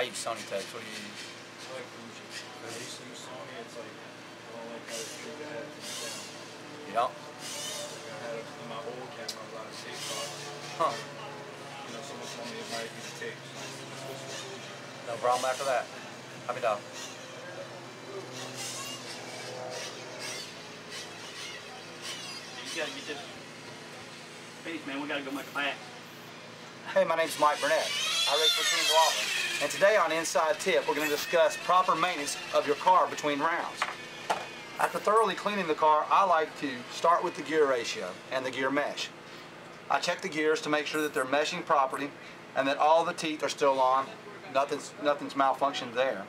I use Sony tapes. What do you use? I like Fuji. I used to use Sony. It's like I don't like how it's treated at the. You don't? Like I had it in my old camera, a lot of tape parts. Huh. You know, someone told me it might be the tapes. Switch to Fuji. No problem after that. Happy dog. You gotta get this piece, man. We gotta go make a back. Hey, my name's Mike Burnett. I race for Team Wobbling. And today on Inside Tip, we're going to discuss proper maintenance of your car between rounds. After thoroughly cleaning the car, I like to start with the gear ratio and the gear mesh. I check the gears to make sure that they're meshing properly and that all the teeth are still on. Nothing's, nothing's malfunctioned there.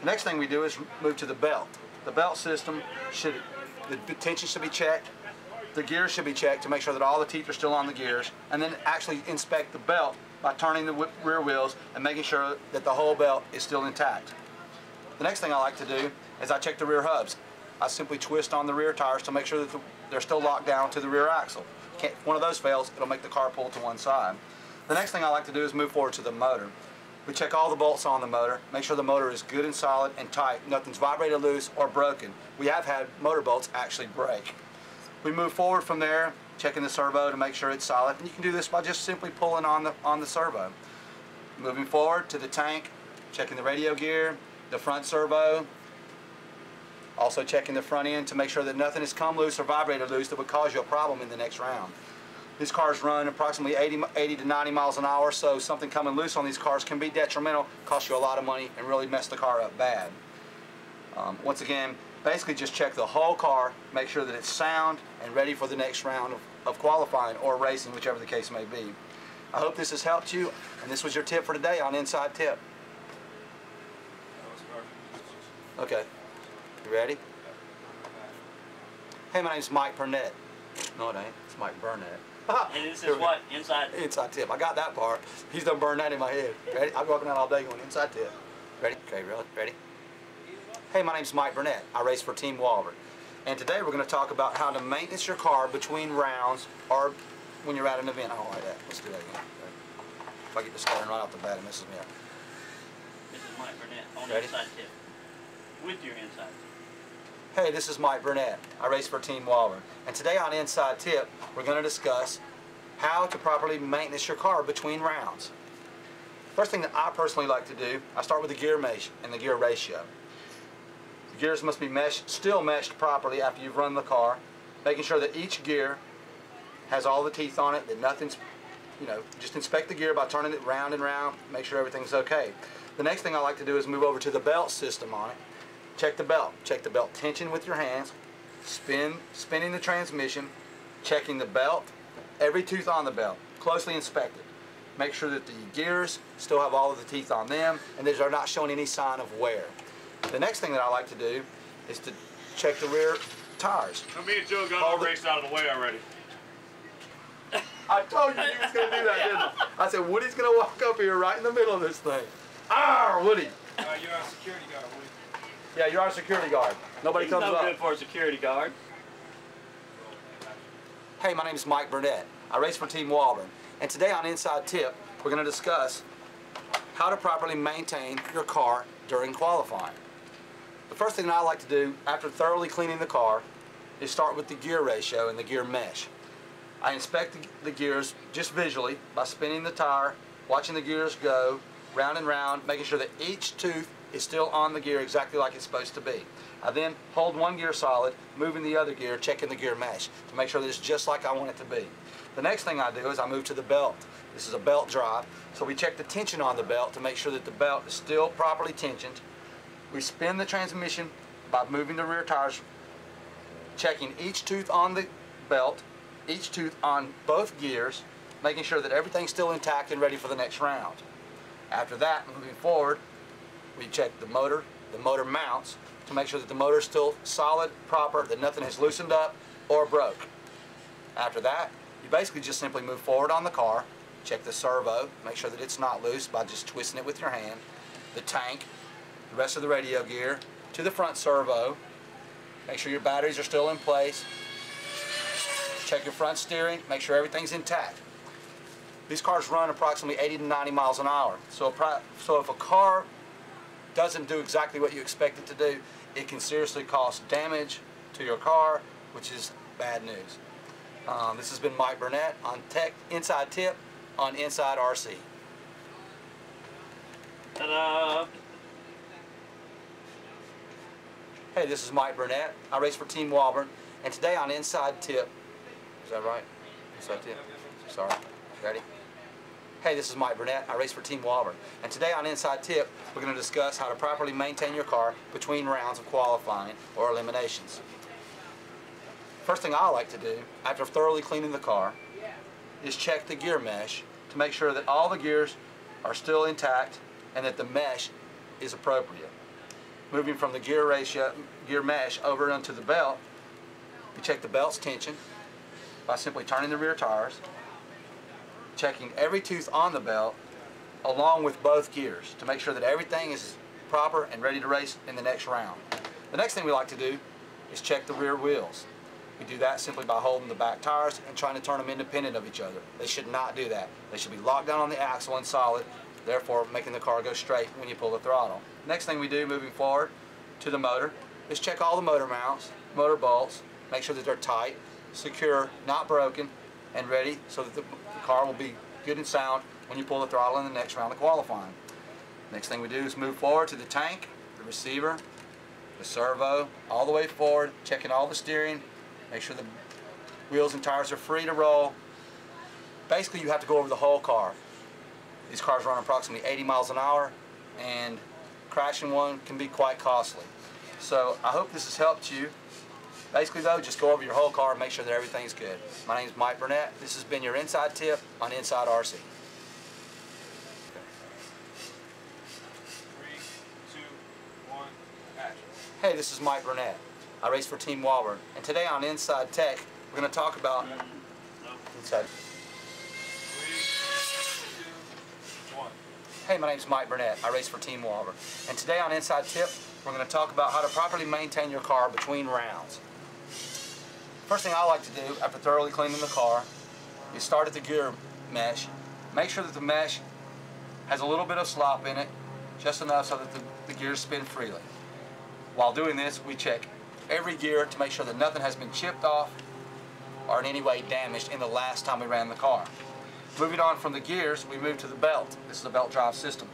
The next thing we do is move to the belt. The belt system should, the tension should be checked, the gears should be checked to make sure that all the teeth are still on the gears, and then actually inspect the belt by turning the rear wheels and making sure that the whole belt is still intact. The next thing I like to do is I check the rear hubs. I simply twist on the rear tires to make sure that the, they're still locked down to the rear axle. If one of those fails, it'll make the car pull to one side. The next thing I like to do is move forward to the motor. We check all the bolts on the motor, make sure the motor is good and solid and tight, nothing's vibrated loose or broken. We have had motor bolts actually break. We move forward from there, checking the servo to make sure it's solid. And you can do this by just simply pulling on the, on the servo. Moving forward to the tank, checking the radio gear, the front servo, also checking the front end to make sure that nothing has come loose or vibrated loose that would cause you a problem in the next round. These cars run approximately 80, 80 to 90 miles an hour, so something coming loose on these cars can be detrimental, cost you a lot of money, and really mess the car up bad. Um, once again, basically just check the whole car, make sure that it's sound and ready for the next round of, of qualifying or racing, whichever the case may be. I hope this has helped you, and this was your tip for today on Inside Tip. That was perfect. Okay, you ready? Hey, my name's Mike Burnett. No, it ain't. It's Mike Burnett. And this is what inside. Inside tip. I got that part. He's done burned that in my head. Ready? I'm walking around all day going inside tip. Ready? Okay, really? Ready? Hey, my name's Mike Burnett. I race for Team Walbert. And today we're going to talk about how to maintenance your car between rounds or when you're at an event. I don't like that. Let's do that again. If I get this starting right off the bat, it messes me up. This is Mike Burnett on Ready? inside tip. With your inside. Hey, this is Mike Burnett. I race for Team Walbert. And today on Inside Tip, we're going to discuss how to properly maintenance your car between rounds. First thing that I personally like to do, I start with the gear mesh and the gear ratio. The gears must be meshed, still meshed properly after you've run the car, making sure that each gear has all the teeth on it, that nothing's, you know, just inspect the gear by turning it round and round, make sure everything's okay. The next thing I like to do is move over to the belt system on it. Check the belt. Check the belt tension with your hands. Spin, spinning the transmission, checking the belt, every tooth on the belt, closely inspected. Make sure that the gears still have all of the teeth on them and they are not showing any sign of wear. The next thing that I like to do is to check the rear tires. So me and Joe got All all the- raced out of the way already. I told you he was going to do that, didn't I? I said, Woody's going to walk up here right in the middle of this thing. Ah, Woody. Uh, you're our security guard, Woody. Yeah, you're our security guard. Nobody He's comes no up. good for a security guard. Hey, my name is Mike Burnett. I race for Team Walburn. And today on Inside Tip, we're going to discuss how to properly maintain your car during qualifying. The first thing that I like to do after thoroughly cleaning the car is start with the gear ratio and the gear mesh. I inspect the, gears just visually by spinning the tire, watching the gears go round and round, making sure that each tooth is still on the gear exactly like it's supposed to be. I then hold one gear solid, moving the other gear, checking the gear mesh to make sure that it's just like I want it to be. The next thing I do is I move to the belt. This is a belt drive, so we check the tension on the belt to make sure that the belt is still properly tensioned. We spin the transmission by moving the rear tires, checking each tooth on the belt, each tooth on both gears, making sure that everything's still intact and ready for the next round. After that, moving forward, we check the motor, the motor mounts, to make sure that the motor is still solid, proper, that nothing has loosened up or broke. After that, you basically just simply move forward on the car, check the servo, make sure that it's not loose by just twisting it with your hand, the tank, the rest of the radio gear, to the front servo, make sure your batteries are still in place, check your front steering, make sure everything's intact. These cars run approximately 80 to 90 miles an hour. So, so if a car doesn't do exactly what you expect it to do, it can seriously cause damage to your car, which is bad news. Um, this has been Mike Burnett on Tech Inside Tip on Inside RC. Ta-da! Hey, this is Mike Burnett. I race for Team Walburn, and today on Inside Tip, is that right? Inside Tip. Sorry. Ready? Hey, this is Mike Burnett. I race for Team Walburn, and today on Inside Tip, we're going to discuss how to properly maintain your car between rounds of qualifying or eliminations. First thing I like to do after thoroughly cleaning the car is check the gear mesh to make sure that all the gears are still intact and that the mesh is appropriate. Moving from the gear ratio, gear mesh over onto the belt, we check the belt's tension by simply turning the rear tires, checking every tooth on the belt along with both gears to make sure that everything is proper and ready to race in the next round. The next thing we like to do is check the rear wheels. We do that simply by holding the back tires and trying to turn them independent of each other. They should not do that. They should be locked down on the axle and solid, therefore making the car go straight when you pull the throttle. Next thing we do moving forward to the motor is check all the motor mounts, motor bolts, make sure that they're tight, secure, not broken, and ready so that the, the car will be good and sound when you pull the throttle in the next round of qualifying. Next thing we do is move forward to the tank, the receiver, the servo, all the way forward, checking all the steering, make sure the wheels and tires are free to roll. Basically, you have to go over the whole car. These cars run approximately 80 miles an hour, and crashing one can be quite costly. So I hope this has helped you. Basically, though, just go over your whole car and make sure that everything's good. My name is Mike Burnett. This has been your Inside Tip on Inside RC. Three, two, one, action. Hey, this is Mike Burnett. I race for Team Walburn. And today on Inside Tech, we're going to talk about Inside. Three, two, one. Hey, my name's Mike Burnett. I race for Team Walburn. And today on Inside Tip, we're going to talk about how to properly maintain your car between rounds. First thing I like to do after thoroughly cleaning the car is start at the gear mesh. Make sure that the mesh has a little bit of slop in it, just enough so that the, the gears spin freely. While doing this, we check every gear to make sure that nothing has been chipped off or in any way damaged in the last time we ran the car. Moving on from the gears, we move to the belt. This is a belt drive system.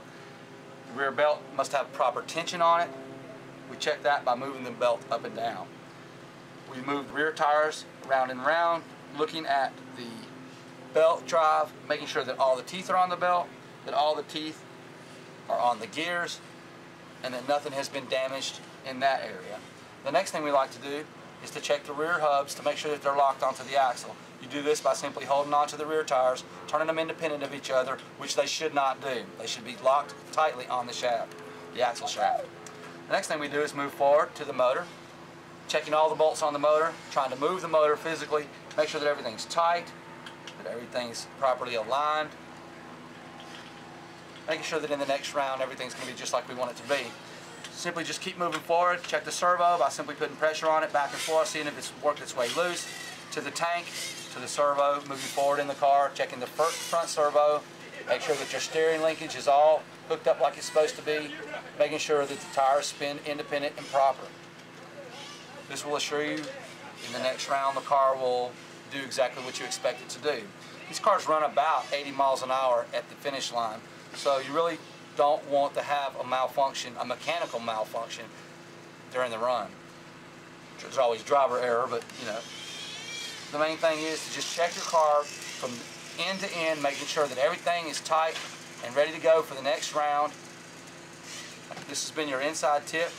The rear belt must have proper tension on it. We check that by moving the belt up and down. We move rear tires round and round, looking at the belt drive, making sure that all the teeth are on the belt, that all the teeth are on the gears, and that nothing has been damaged in that area. The next thing we like to do is to check the rear hubs to make sure that they're locked onto the axle. You do this by simply holding onto the rear tires, turning them independent of each other, which they should not do. They should be locked tightly on the shaft, the axle shaft. The next thing we do is move forward to the motor, checking all the bolts on the motor, trying to move the motor physically, make sure that everything's tight, that everything's properly aligned, making sure that in the next round everything's going to be just like we want it to be. Simply just keep moving forward, check the servo by simply putting pressure on it back and forth, seeing if it's worked its way loose, to the tank, to the servo, moving forward in the car, checking the front servo, make sure that your steering linkage is all hooked up like it's supposed to be, making sure that the tires spin independent and proper. This will assure you in the next round the car will do exactly what you expect it to do. These cars run about 80 miles an hour at the finish line, so you really don't want to have a malfunction, a mechanical malfunction during the run. There's always driver error, but you know. The main thing is to just check your car from end to end, making sure that everything is tight and ready to go for the next round. This has been your inside tip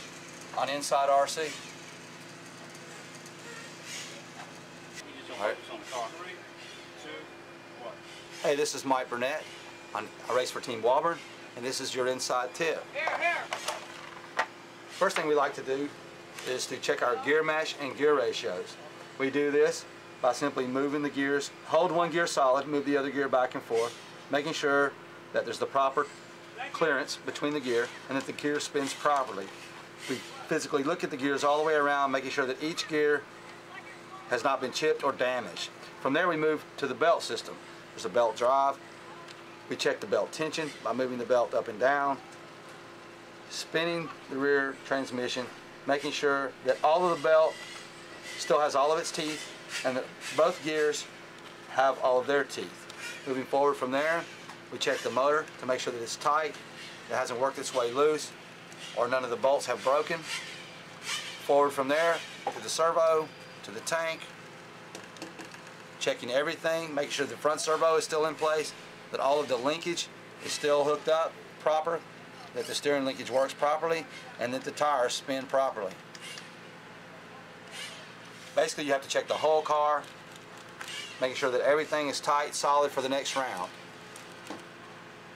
on Inside RC. We All right. focus on the car. Three, two, one. Hey, this is Mike Burnett. I'm, I race for Team Walburn, and this is your inside tip. First thing we like to do is to check our gear mesh and gear ratios. We do this by simply moving the gears, hold one gear solid, move the other gear back and forth, making sure that there's the proper clearance between the gear and that the gear spins properly. We physically look at the gears all the way around, making sure that each gear has not been chipped or damaged. From there we move to the belt system. There's a belt drive, We check the belt tension by moving the belt up and down, spinning the rear transmission, making sure that all of the belt still has all of its teeth and that both gears have all of their teeth. Moving forward from there, we check the motor to make sure that it's tight, it hasn't worked its way loose, or none of the bolts have broken. Forward from there to the servo, to the tank, checking everything, making sure the front servo is still in place, that all of the linkage is still hooked up proper, that the steering linkage works properly, and that the tires spin properly. Basically, you have to check the whole car, making sure that everything is tight, solid for the next round.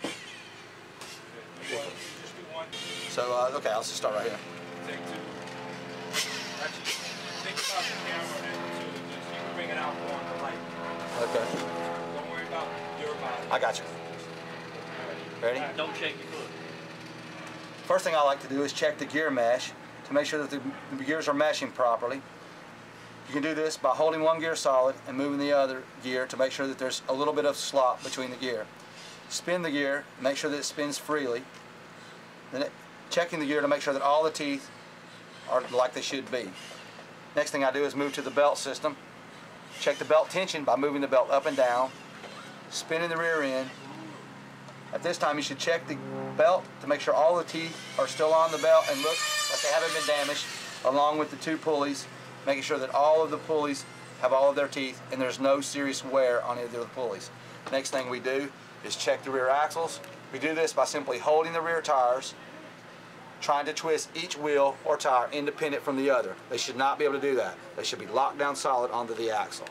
You want- Just do one, So, uh, okay, I'll just start right here. take two. Actually, think about the camera and two, just you can bring it out more on the light. Okay. Don't worry about your body. I got you. Ready? Don't shake your foot. First thing I like to do is check the gear mesh to make sure that the gears are meshing properly. You can do this by holding one gear solid and moving the other gear to make sure that there's a little bit of slop between the gear. Spin the gear, make sure that it spins freely. Then it, checking the gear to make sure that all the teeth are like they should be. Next thing I do is move to the belt system. Check the belt tension by moving the belt up and down, spinning the rear end, at this time, you should check the belt to make sure all the teeth are still on the belt and look like they haven't been damaged, along with the two pulleys, making sure that all of the pulleys have all of their teeth and there's no serious wear on either of the pulleys. Next thing we do is check the rear axles. We do this by simply holding the rear tires, trying to twist each wheel or tire independent from the other. They should not be able to do that. They should be locked down solid onto the axle.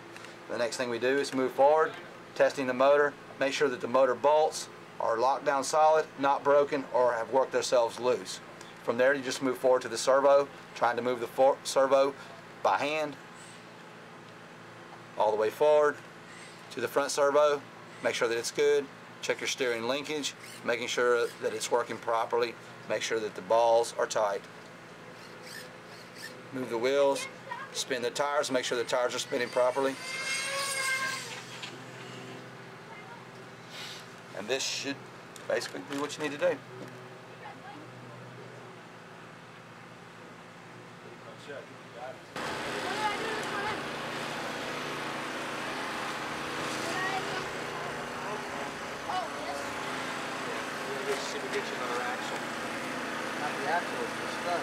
The next thing we do is move forward, testing the motor, make sure that the motor bolts are locked down solid, not broken, or have worked themselves loose. From there, you just move forward to the servo, trying to move the servo by hand, all the way forward to the front servo, make sure that it's good, check your steering linkage, making sure that it's working properly, make sure that the balls are tight. Move the wheels, spin the tires, make sure the tires are spinning properly. And this should basically be what you need to do. Check, got it. We'll see if we get you another axle. Not the axle, it's the stud.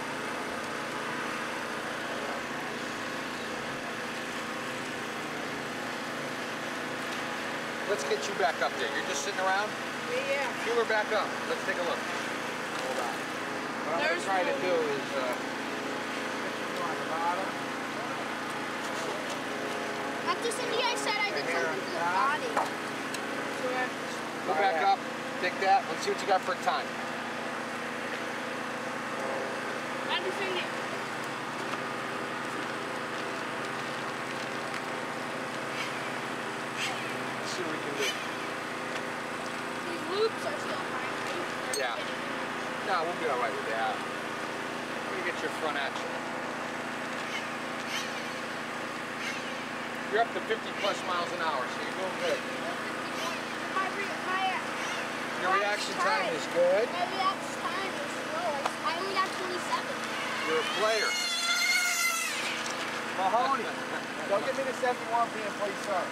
Let's get you back up there. You're just sitting around? Yeah. You were back up. Let's take a look. Hold on. What I'm There's gonna try to no- do is, uh, get you on the bottom. After Cindy, I said I did something to the body. Go back up. Take that. Let's see what you got for a time. After Cindy. Let's see what we can do. These loops are still fine. right? Yeah. No, we'll be all right with that. Let me get your front axle. You're up to 50 plus miles an hour, so you're doing good. My, re- my, Your reaction time is good. my reaction time is slow. I only got 27. You're a player. Mahoney, go get me the 71 pin, please, sir.